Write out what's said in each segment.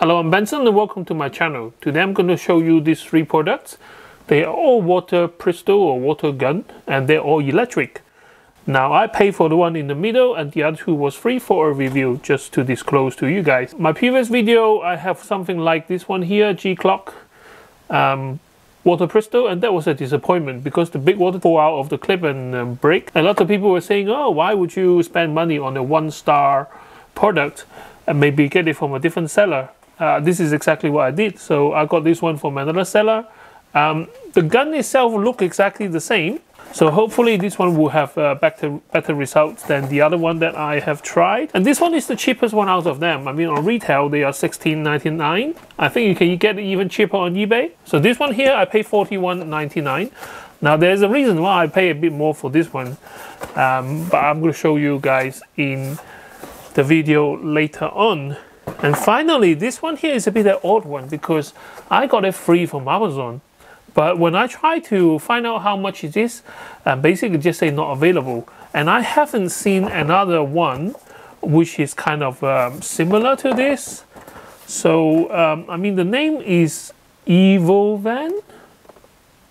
Hello, I'm Benson and welcome to my channel. Today I'm going to show you these three products. They are all water pistol or water gun and they're all electric. Now I paid for the one in the middle and the other two was free for a review just to disclose to you guys. My previous video I have something like this one here, G-Clock um, water pistol and that was a disappointment because the big water fall out of the clip and um, break. A lot of people were saying, oh, why would you spend money on a one star product and maybe get it from a different seller? Uh, this is exactly what I did. So I got this one from another seller. Um, the gun itself look exactly the same. So hopefully this one will have uh, better, better results than the other one that I have tried. And this one is the cheapest one out of them. I mean on retail they are $16.99. I think you can get it even cheaper on eBay. So this one here I pay $41.99. Now there's a reason why I pay a bit more for this one. Um, but I'm going to show you guys in the video later on. And finally, this one here is a bit an odd one because I got it free from Amazon. But when I try to find out how much it is, uh, basically just say not available. And I haven't seen another one which is kind of um, similar to this. So, um, I mean, the name is Elovien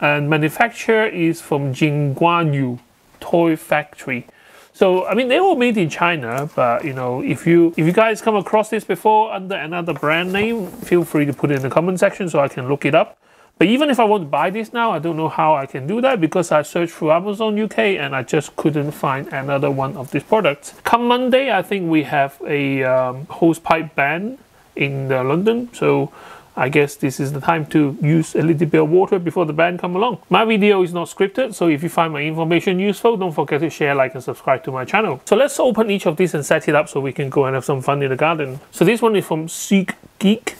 and manufacturer is from Jingguanyu Toy Factory. So I mean, they were made in China, but you know, if you if you guys come across this before under another brand name, feel free to put it in the comment section so I can look it up. But even if I want to buy this now, I don't know how I can do that because I searched through Amazon UK and I just couldn't find another one of these products. Come Monday, I think we have a um, hose pipe ban in uh, London, so I guess this is the time to use a little bit of water before the band come along. My video is not scripted, so if you find my information useful, don't forget to share, like, and subscribe to my channel. So let's open each of these and set it up so we can go and have some fun in the garden. So this one is from Seek Geek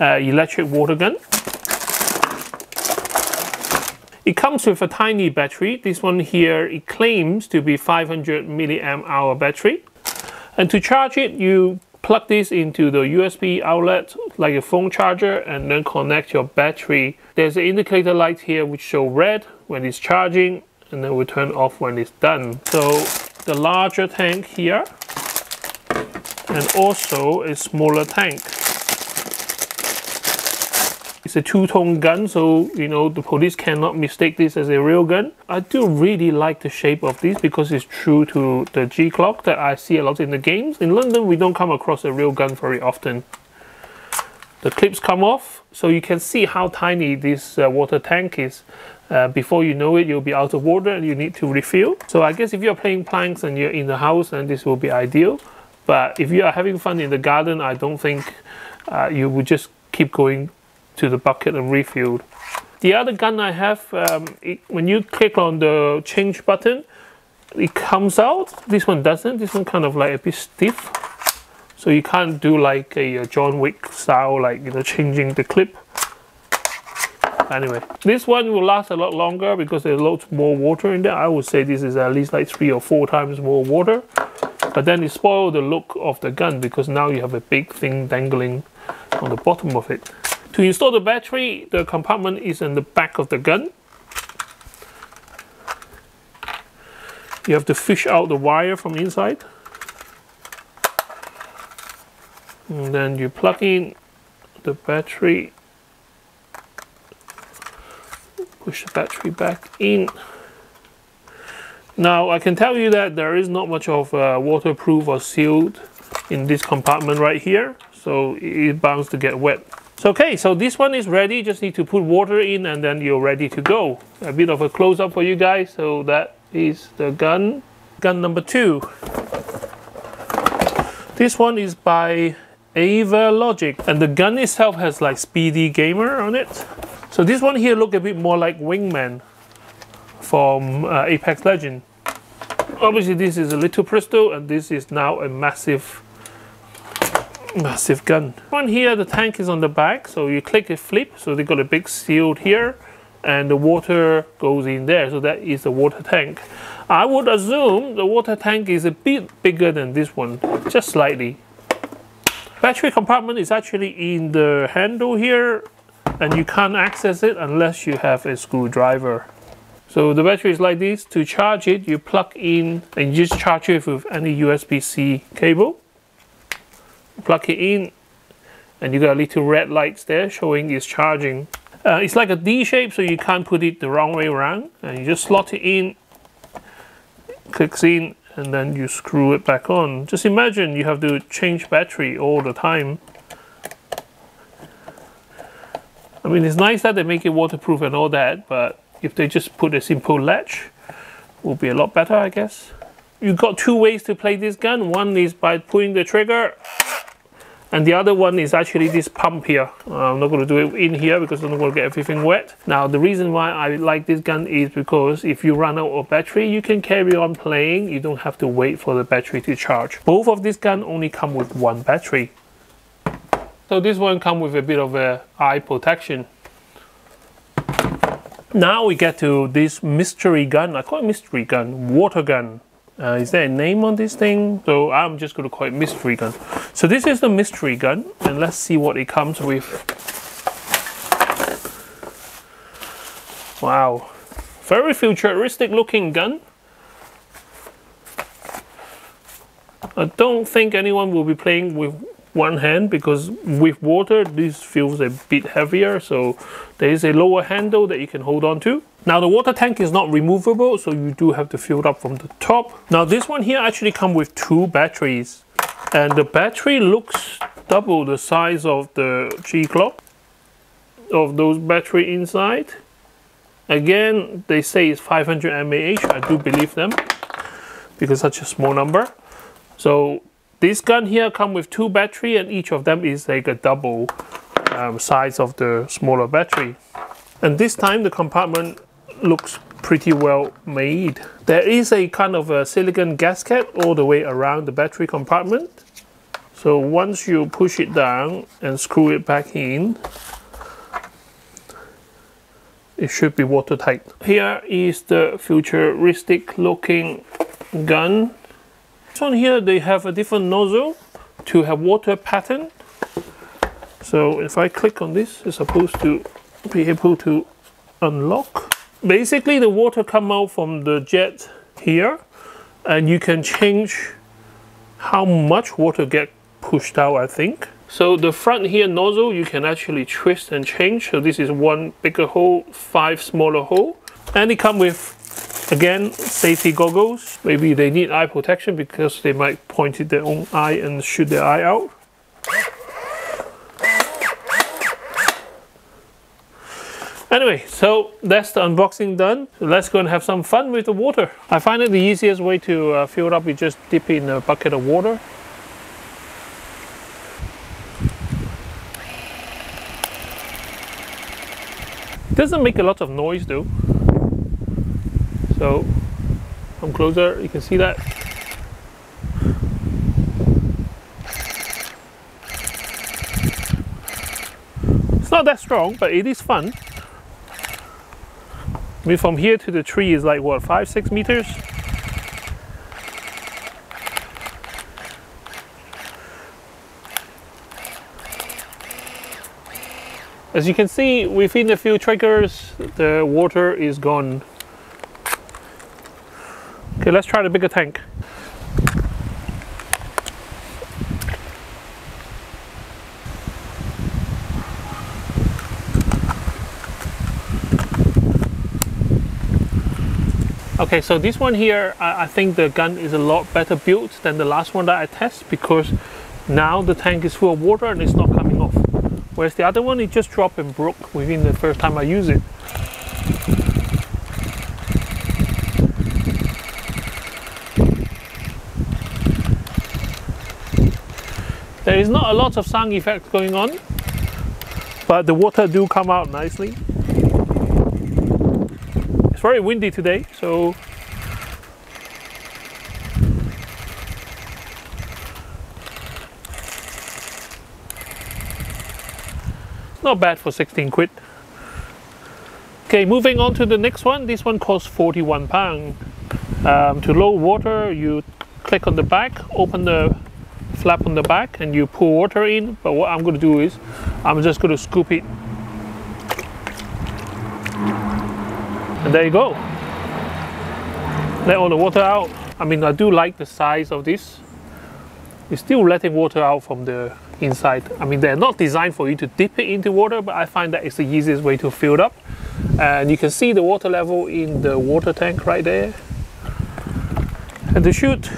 uh, electric water gun. It comes with a tiny battery. This one here, it claims to be 500 milliamp hour battery. And to charge it, you plug this into the USB outlet like a phone charger and then connect your battery. There's an indicator light here which show red when it's charging and then will turn off when it's done. So the larger tank here and also a smaller tank. A two-tone gun, so you know the police cannot mistake this as a real gun. I do really like the shape of this because it's true to the G-Clock that I see a lot in the games. In London, we don't come across a real gun very often. The clips come off, so you can see how tiny this uh, water tank is. Uh, before you know it, you'll be out of water and you need to refill. So I guess if you're playing planks and you're in the house, then this will be ideal. But if you are having fun in the garden, I don't think uh, you would just keep going to the bucket and refilled. The other gun I have, um, it, when you click on the change button, it comes out. This one doesn't. This one kind of like a bit stiff. So you can't do like a, a John Wick style, like, you know, changing the clip. Anyway, this one will last a lot longer because there's loads more water in there. I would say this is at least like three or four times more water. But then it spoils the look of the gun because now you have a big thing dangling on the bottom of it. To install the battery, the compartment is in the back of the gun. You have to fish out the wire from inside. And then you plug in the battery, push the battery back in. Now I can tell you that there is not much of uh, waterproof or sealed in this compartment right here, so it's bound to get wet. So okay, so this one is ready. Just need to put water in and then you're ready to go. A bit of a close up for you guys. So that is the gun. Gun number two. This one is by Ava Logic and the gun itself has like Speedy Gamer on it. So this one here look a bit more like Wingman from uh, Apex Legend. Obviously this is a little pistol and this is now a massive massive gun. One here, the tank is on the back, so you click it flip, so they got a big shield here, and the water goes in there, so that is the water tank. I would assume the water tank is a bit bigger than this one, just slightly. Battery compartment is actually in the handle here, and you can't access it unless you have a screwdriver. So the battery is like this. To charge it, you plug in and you just charge it with any USB-C cable plug it in and you got a little red lights there showing it's charging. Uh, it's like a D shape, so you can't put it the wrong way around. And you just slot it in, clicks in, and then you screw it back on. Just imagine you have to change battery all the time. I mean, it's nice that they make it waterproof and all that, but if they just put a simple latch, will be a lot better, I guess. You've got two ways to play this gun. One is by pulling the trigger and the other one is actually this pump here. I'm not going to do it in here because I'm not going to get everything wet. Now the reason why I like this gun is because if you run out of battery you can carry on playing. You don't have to wait for the battery to charge. Both of these guns only come with one battery. So this one comes with a bit of a eye protection. Now we get to this mystery gun. I call it mystery gun, water gun. Uh, is there a name on this thing? So I'm just going to call it mystery gun. So this is the mystery gun, and let's see what it comes with. Wow, very futuristic looking gun. I don't think anyone will be playing with one hand because with water this feels a bit heavier so there is a lower handle that you can hold on to. Now the water tank is not removable so you do have to fill it up from the top. Now this one here actually come with two batteries and the battery looks double the size of the G-Clock of those battery inside. Again they say it's 500 mAh I do believe them because such a small number. So this gun here come with two battery and each of them is like a double um, size of the smaller battery. And this time the compartment looks pretty well made. There is a kind of a silicon gasket all the way around the battery compartment. So once you push it down and screw it back in, it should be watertight. Here is the futuristic looking gun this one here, they have a different nozzle to have water pattern. So if I click on this, it's supposed to be able to unlock. Basically, the water come out from the jet here, and you can change how much water get pushed out, I think. So the front here nozzle, you can actually twist and change. So this is one bigger hole, five smaller hole. And it come with Again, safety goggles. Maybe they need eye protection because they might point their own eye and shoot their eye out. Anyway, so that's the unboxing done. Let's go and have some fun with the water. I find it the easiest way to uh, fill it up is just dip it in a bucket of water. Doesn't make a lot of noise though. So come closer, you can see that. It's not that strong, but it is fun. I mean, from here to the tree is like what, five, six meters? As you can see, within a few triggers, the water is gone Okay, let's try the bigger tank. Okay, so this one here, I, I, think the gun is a lot better built than the last one that I test because now the tank is full of water and it's not coming off. Whereas the other one, it just dropped and broke within the first time I use it. There is not a lot of sound effect going on, but the water do come out nicely. Very windy today, so not bad for 16 quid. Okay, moving on to the next one. This one costs 41 pound. Um, to low water, you click on the back, open the flap on the back and you pour water in but what I'm going to do is I'm just going to scoop it and there you go let all the water out I mean I do like the size of this it's still letting water out from the inside. I mean, they're not designed for you to dip it into water, but I find that it's the easiest way to fill it up. And you can see the water level in the water tank right there. And the chute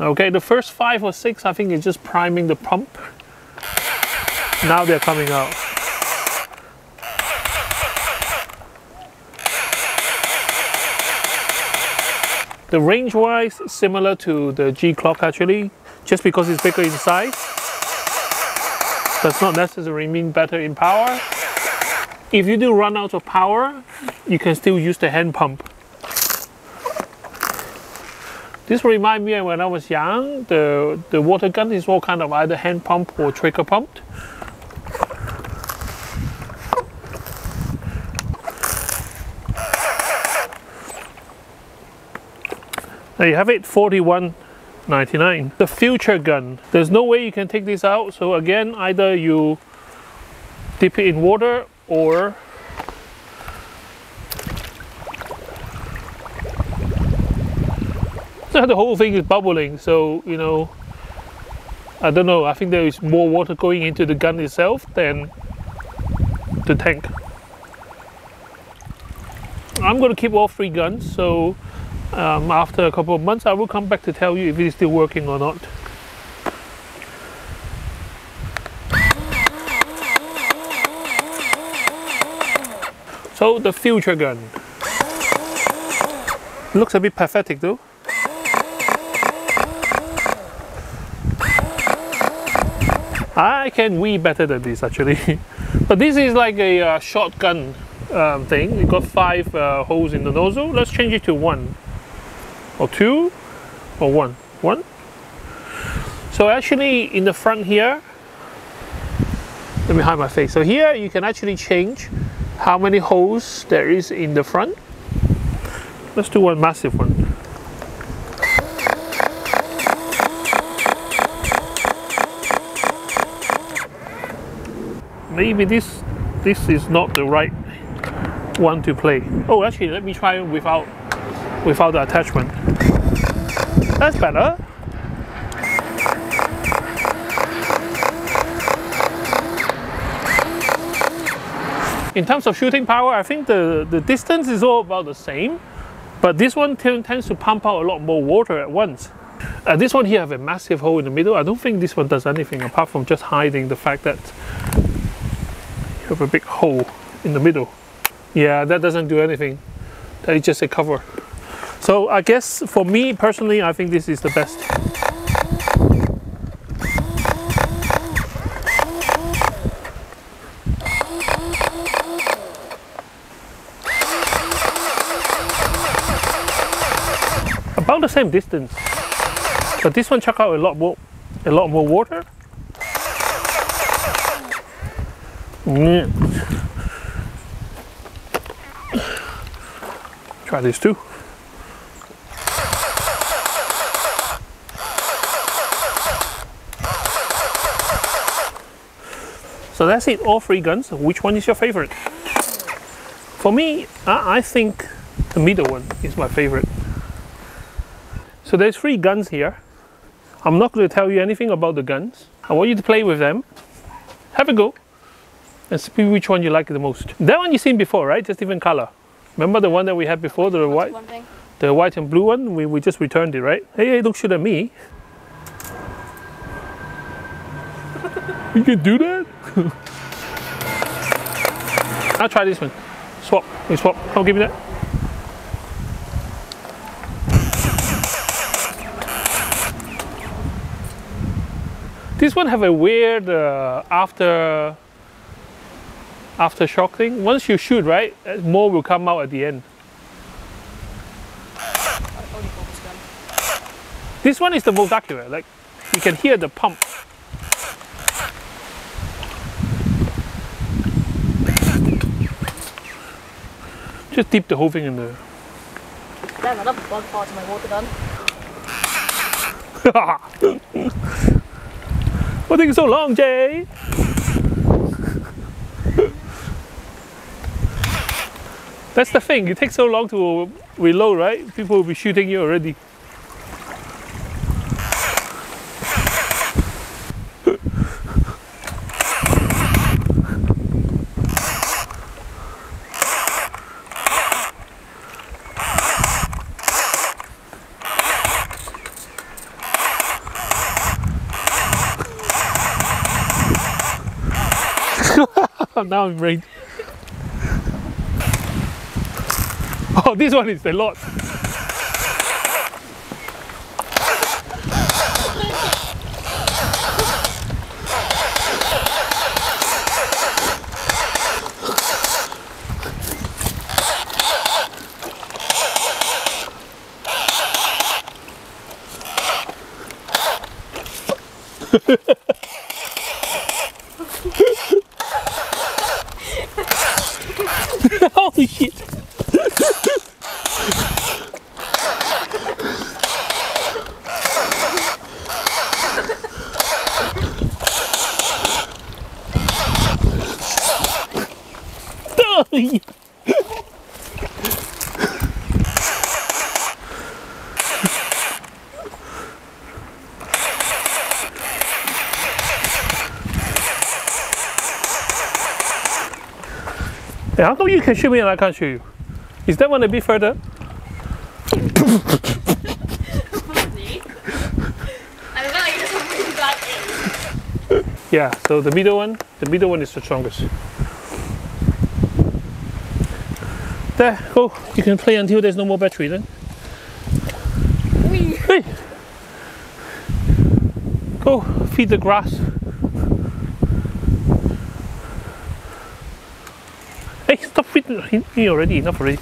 Okay, the first five or six, I think, is just priming the pump. Now they're coming out. The range-wise, similar to the G-Clock actually, just because it's bigger in size. Does not necessarily mean better in power. If you do run out of power, you can still use the hand pump. This reminds me when I was young, the, the water gun is all kind of either hand pump or trigger pumped. There you have it, 41.99. The future gun. There's no way you can take this out. So again, either you dip it in water or so the whole thing is bubbling. So, you know, I don't know. I think there is more water going into the gun itself than the tank. I'm going to keep all three guns. So um, after a couple of months, I will come back to tell you if it is still working or not. So the future gun. Looks a bit pathetic though. I can weave better than this actually. but this is like a uh, shotgun um, thing. You got five uh, holes in the nozzle. Let's change it to one or two? Or one? One? So actually in the front here let me hide my face. So here you can actually change how many holes there is in the front. Let's do one massive one. Maybe this this is not the right one to play. Oh actually let me try without without the attachment. That's better. In terms of shooting power, I think the, the distance is all about the same, but this one tends to pump out a lot more water at once. Uh, this one here have a massive hole in the middle. I don't think this one does anything apart from just hiding the fact that you have a big hole in the middle. Yeah, that doesn't do anything. That is just a cover. So I guess for me personally, I think this is the best. About the same distance, but this one chuck out a lot more, a lot more water. Mm. Try this too. So that's it, all three guns. Which one is your favorite? For me, I, I think the middle one is my favorite. So there's three guns here. I'm not going to tell you anything about the guns. I want you to play with them, have a go, and see which one you like the most. That one you've seen before, right? Just different color. Remember the one that we had before, the white, the white and blue one? We, we just returned it, right? Hey, hey, don't shoot at me. You can do that? I'll try this one. Swap. We swap. I'll give me that. This one have a weird uh, after after thing. Once you shoot, right, uh, more will come out at the end. This one is the most accurate. Like you can hear the pump. Just dip the whole thing in there. Damn, another bug part of my water gun. What taking so long, Jay? That's the thing, it takes so long to reload, right? People will be shooting you already. Now I'm rain. Oh, this one is a lot. Oh, Yeah, how come you can shoot me and I can't shoot you? Is that one a bit further? See? I feel like there's something back in. Yeah, so the middle one, the middle one is the strongest. There, go. You can play until there's no more battery then. Wee. Hey! Go, feed the grass. Hey, stop feeding me already, enough already.